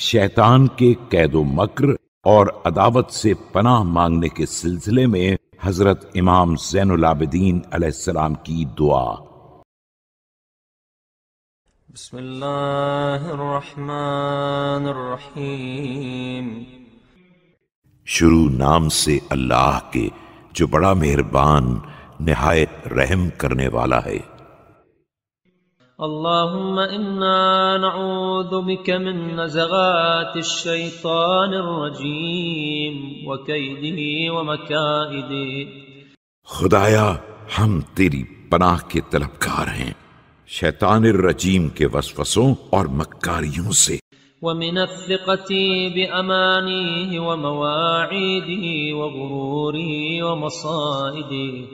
شیطان کے قید و مکر اور عداوت سے پناہ مانگنے کے سلسلے میں حضرت امام زین العابدین علیہ السلام کی دعا۔ بسم اللہ الرحمن الرحیم۔ شروع نام سے اللہ کے جو بڑا مہربان نہایت رحم کرنے والا ہے۔ اللهم إنا نعوذ بك من نزغات الشيطان الرجيم وكيده ومكائده. خدایا ہم تیری پناہ کے طلبکار ہیں شیطان الرجیم کے وسوسوں اور مکاریوں سے۔ ومن الثقة بأمانيه ومواعيده وغروره ومصائده۔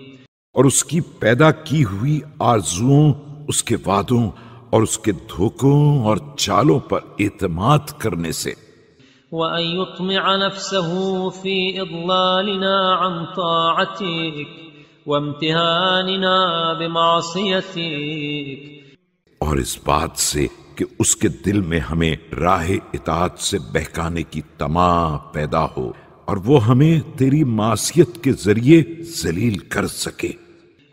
اور اس کی پیدا کی ہوئی آرزوؤں اس کے وعدوں اور اس کے دھوکوں اور چالوں پر اعتماد کرنے سے۔ وأن يطمع نفسه في إضلالنا عن طاعتك وامتهاننا بمعصيتك۔ اور اس بات سے کہ اس کے دل میں ہمیں راہ اطاعت سے بہکانے کی تما پیدا ہو اور وہ ہمیں تیری معصیت کے ذریعے ذلیل کر سکے۔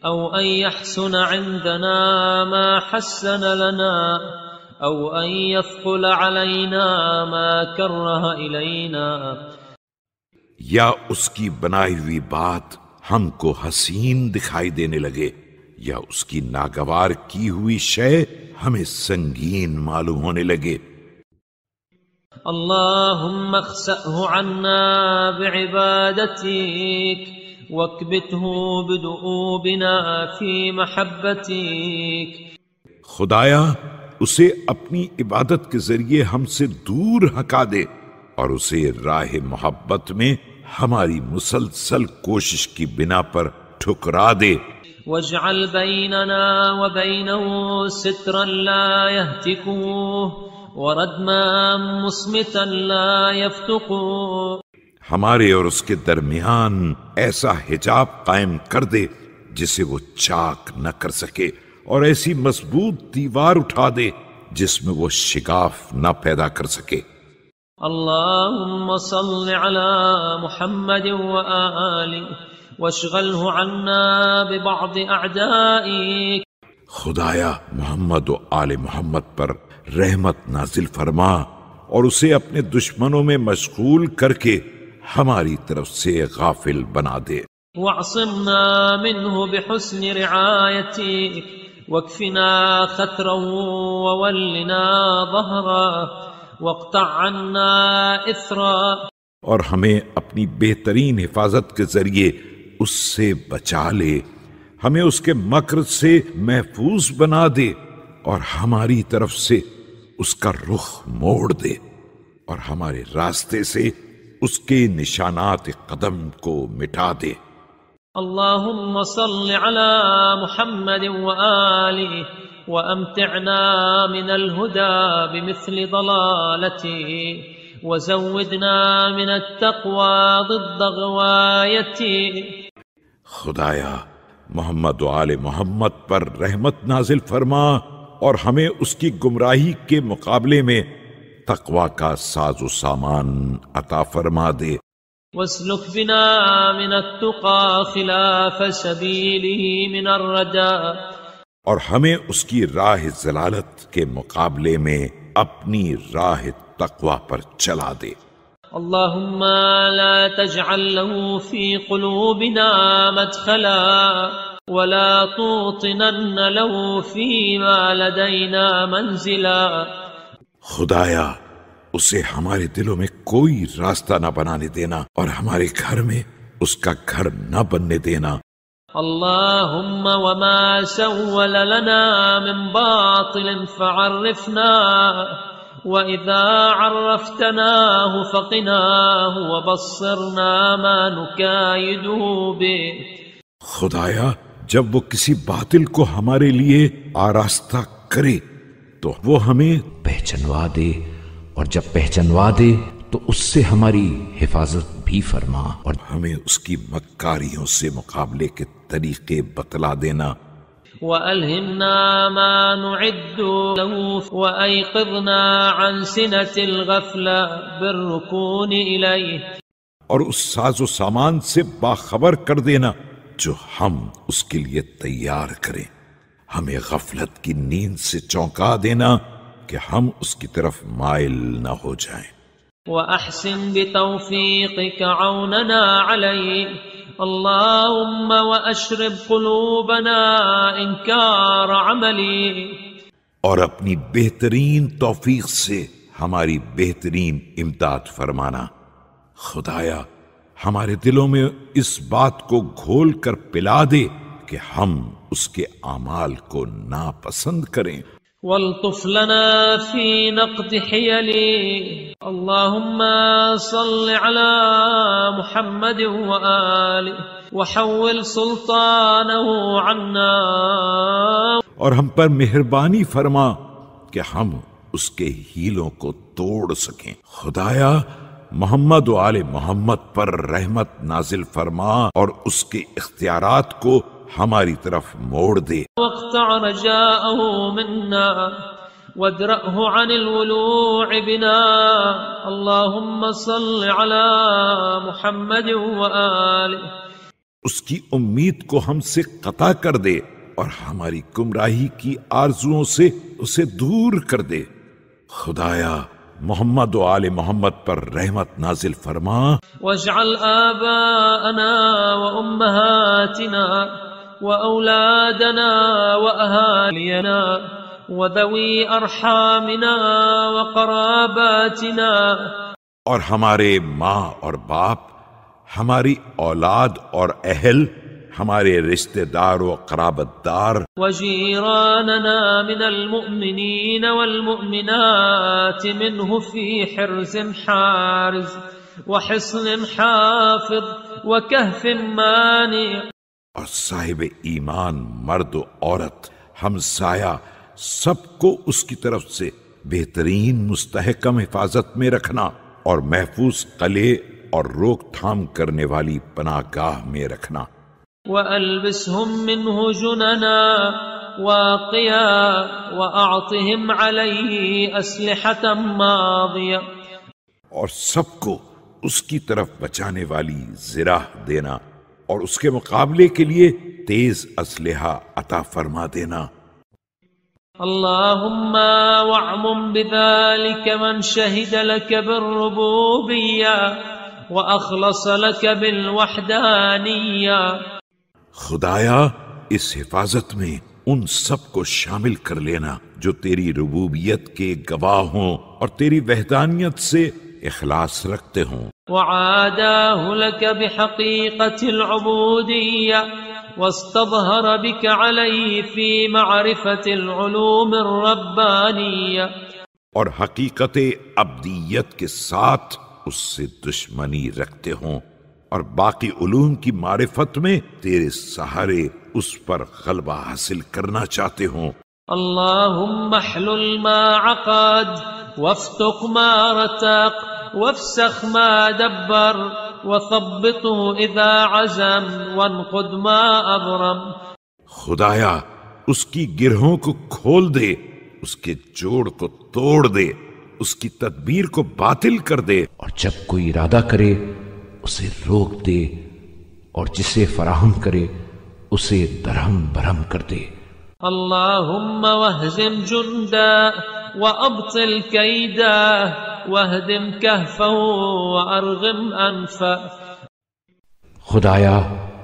أو أن يحسن عندنا ما حسن لنا أو أن يثقل علينا ما كره إلينا. یا اس کی بنائی ہوئی بات ہم کو حسین دکھائی دینے لگے یا اس کی ناگوار کی ہوئی شے ہمیں سنگین معلوم ہونے لگے۔ اللهم اخسأه عنا بعبادتك واكبته بدؤوبنا في محبتك. خدایا اسے اپنی عبادت کے ذریعے ہم سے دور ہکا دے اور اسے راہ محبت میں ہماری مسلسل کوشش کی بنا پر ٹھکرا دے۔ واجعل بيننا وبينه سترا لا يهتكوه وردما مصمتا لا يفتقوه ہمارے اور اس کے درمیان ایسا حجاب قائم کر دے جسے وہ چاک نہ کر سکے اور ایسی مضبوط دیوار اٹھا دے جس میں وہ شگاف نہ پیدا کر سکے۔ اللهم صل على محمد وآله واشغله عنا ببعض أعدائك خدایا محمد و آل محمد پر رحمت نازل فرما اور اسے اپنے دشمنوں میں مشغول کر کے ہماری طرف سے غافل بنا دے۔ واعصمنا منه بحسن رعايتك واكفنا خطرا وولنا ظهرا واقطع عنا اثرا اور ہمیں اپنی بہترین حفاظت کے ذریعے اس سے بچا لے۔ ہمیں اس کے مکر سے محفوظ بنا دے اور ہماری طرف سے اس کا رخ موڑ دے اور ہمارے راستے سے اس کے نشانات قدم کو مٹا دے۔ اللهم صل على محمد وآله وأمتعنا من الهدى بمثل ضلالته وزودنا من التقوى ضد غوايته خدایا محمد و آل محمد پر رحمت نازل فرما اور ہمیں اس کی گمراہی کے مقابلے میں تقوی کا ساز و سامان عطا فرما دے۔ واسلك بنا من التقى خلاف سبيله من الردى اور ہمیں اس کی راہ ضلالت کے مقابلے میں اپنی راہ تقوی پر چلا دے۔ اللهم لا تجعل له في قلوبنا مدخلا ولا توطنن له فيما لدينا منزلا۔ خدایا اسے ہمارے دلوں میں کوئی راستہ نہ بنانے دینا اور ہمارے گھر میں اس کا گھر نہ بننے دینا۔ اللهم وما سول لنا من باطل فعرفنا وإذا عرفتناه فقناه وبصرنا ما نكايده به۔ خدایا جب وہ کسی باطل کو ہمارے لیے آراستہ کرے تو وہ ہمیں پہچنوا دے اور جب پہچنوا دے تو اس سے ہماری حفاظت بھی فرما اور ہمیں اس کی مکاریوں سے مقابلے کے طریقے بتلا دینا۔ وألهمنا ما نعد له وأيقظنا عن سنة الغفلة بالركون إليه۔ اور اس ساز و سامان سے باخبر کر دینا جو ہم اس کے لیے تیار کریں۔ ہمیں غفلت کی نیند سے چونکا دینا کہ ہم اس کی طرف مائل نہ ہو جائیں۔ وأحسن بتوفيقك عوننا عليه۔ اللهم وأشرب قلوبنا إنكار عملي اور اپنی بہترین توفیق سے ہماری بہترین امداد فرمانا۔ خدایا ہمارے دلوں میں اس بات کو گھول کر پلا دے کہ ہم اس کے اعمال کو ناپسند کریں۔ والطف لنا في نقد حيلي۔ اللهم صل على محمد وآله وحول سلطانه عنا۔ اور ہم پر مہربانی فرما کہ ہم اس کے ہیلوں کو توڑ سکیں۔ خدایا محمد و آل محمد پر رحمت نازل فرما اور اس کے اختیارات کو ہماری طرف موڑ دے۔ وادرأه عن الولوع بنا۔ اللهم صل على محمد وآله۔ اس کی امید کو ہم سے قطع کر دے اور ہماری گمراہی کی آرزوؤں سے اسے دور کر دے۔ خدایا محمد و آل محمد پر رحمت نازل فرما۔ واجعل آباءنا وأمهاتنا۔ وأولادنا وأهالينا وذوي أرحامنا وقراباتنا. اور ہمارے ماں اور باپ ہماری أولاد اور اہل ہمارے رشتہ دار و قرابت دار۔ وجيراننا من المؤمنين والمؤمنات منه في حرز حارز وحصن حافظ وكهف مانع اور صاحب ایمان مرد و عورت ہمسایہ سب کو اس کی طرف سے بہترین مستحکم حفاظت میں رکھنا اور محفوظ قلعے اور روک تھام کرنے والی پناہ گاہ میں رکھنا۔ وألبسهم منه جننا واقيا وأعطهم عليه أسلحة ماضية۔ اور سب کو اس کی طرف بچانے والی زراح دینا۔ اور اس کے مقابلے کے لیے تیز اسلحہ عطا فرما دینا۔ اللهم واعمم بذلك من شهد لك بالربوبية وأخلص لك بالوحدانية خدایا اس حفاظت میں ان سب کو شامل کر لینا جو تیری ربوبیت کے گواہ ہوں اور تیری وحدانیت سے اخلاص رکھتے ہوں۔ وعاداه لك بحقيقة العبودية واستظهر بك عليه في معرفة العلوم الربانية. اور حقیقت ابدیت کے ساتھ اس سے دشمنی رکھتے ہوں اور باقی علوم کی معرفت میں تیرے سہارے اس پر غلبہ حاصل کرنا چاہتے ہوں۔ اللهم احلل ما عقد وافتق ما رتق وافسخ ما دبر وثبطه إذا عزم وانقض ما أبرم. خدایا اس کی گرہوں کو کھول دے اس کے جوڑ کو توڑ دے اس کی تدبیر کو باطل کر دے۔ اور جب کوئی ارادہ کرے اسے روک دے اور جسے فراہم کرے اسے درہم برہم کر دے۔ اللهم واهزم جندا وأبطل كيدا واهدم كهفه وأرغم أنفه خدایا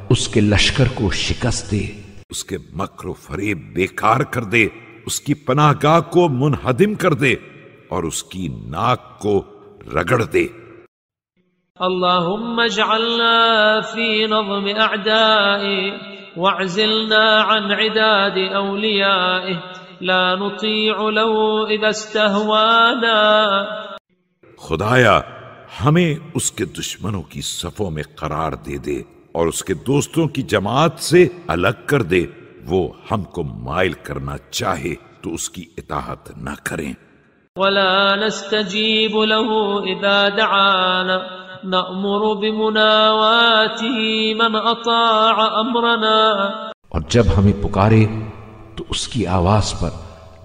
اس کے لشکر کو شکست دے۔ اس کے مکر و فریب بیکار کر دے۔ اس کی پناہ گاہ کو منہدم کر دے اور اس کی ناک کو رگڑ دے۔ اللهم اجعلنا في نظم أعدائه واعزلنا عن عداد أوليائه لا نطيع له إذا استهوانا خدایا ہمیں اس کے دشمنوں کی صفوں میں قرار دے دے اور اس کے دوستوں کی جماعت سے الگ کر دے۔ وہ ہم کو مائل کرنا چاہے تو اس کی اطاعت نہ کریں۔ ولا نستجيب له إذا دعانا۔ نأمر بمناواته من أطاع أمرنا۔ اور جب ہمیں پکارے تو اس کی آواز پر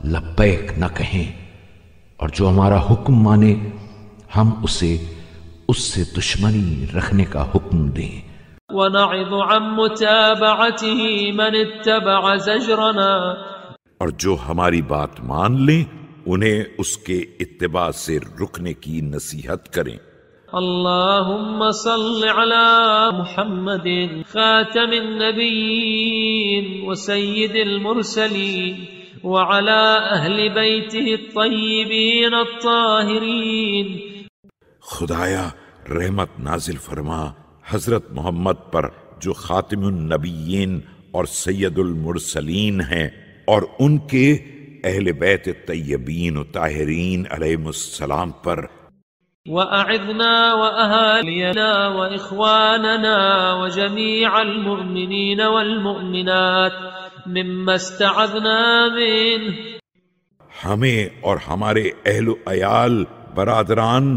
لبیک نہ کہیں۔ اور جو ہمارا حکم مانے ہم اسے اس سے دشمنی رکھنے کا حکم دیں۔ ونعظ عن متابعته من اتبع زجرنا۔ اور جو ہماری بات مان لیں انہیں اس کے اتباع سے رکنے کی نصیحت کریں۔ اللهم صل على محمد خاتم النبيين وسيد المرسلين وعلى أهل بيته الطيبين الطاهرين خدایا رحمت نازل فرما حضرت محمد پر جو خاتم النبیین اور سید المرسلین ہیں اور ان کے اہل بیت طیبین و طاہرین علیہ السلام پر۔ وأعذنا وأهالينا وإخواننا وجميع المؤمنين والمؤمنات مما استعذنا منه۔ ہمیں اور ہمارے اہل و عیال برادران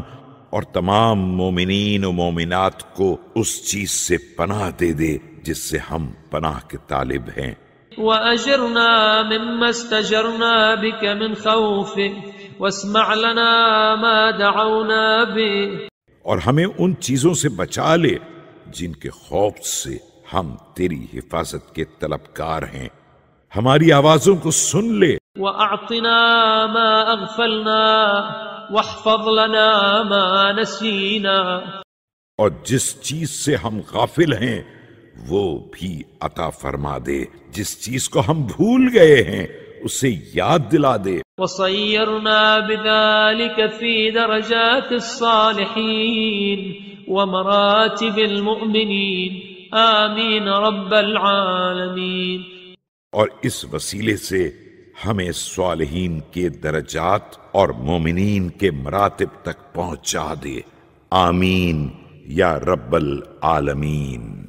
اور تمام مومنین و مومنات کو اس چیز سے پناہ دے دے جس سے ہم پناہ کے طالب ہیں۔ وأجرنا مما استجرنا بك من خوفك واسمع لنا ما دعونا به۔ اور ہمیں ان چیزوں سے بچا لے جن کے خوف سے ہم تیری حفاظت کے طلبکار ہیں۔ ہماری آوازوں کو سن لے۔ وأعطنا ما أغفلنا۔ واحفظ لنا ما نسينا. اور جس چیز سے ہم غافل ہیں وہ بھی عطا فرما دے۔ جس چیز کو ہم بھول گئے ہیں اسے یاد دلا دے۔ وصيرنا بذلك في درجات الصالحين ومراتب المؤمنين آمين رب العالمين اور اس وسیلے سے ہمیں صالحین کے درجات اور مومنین کے مراتب تک پہنچا دے۔ آمین، یا رب العالمین۔